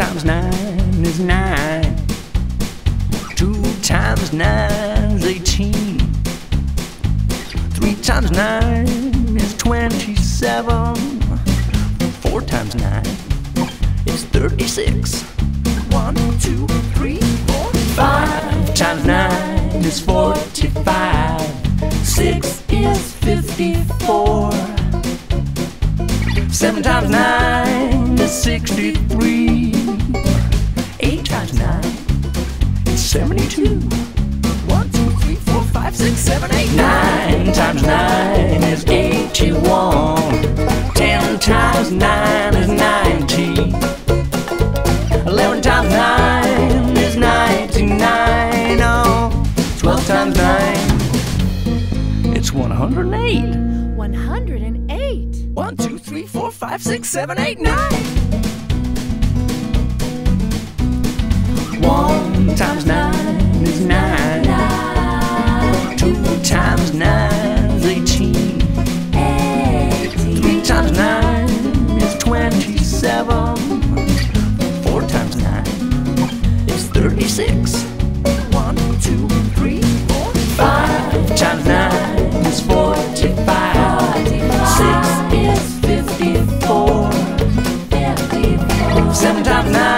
is nine. Two times nine is eighteen. Three times nine is twenty-seven. Four times nine is thirty-six. One, two, three, four, five times nine is forty-five. Six is fifty-four. Seven times nine is sixty-three. 72. 1, 2, 3, 4, 5, 6, 7, 8, 9. 9 times 9 is 81. 10 times 9 is 90. 11 times 9 is 99. Oh, 12 times 9, it's 108. 108. 1, 2, 3, 4, 5, 6, 7, 8, 9. Thirty-six. One, two, three, four, five times nine is forty-five. Six is fifty-four. Seven times nine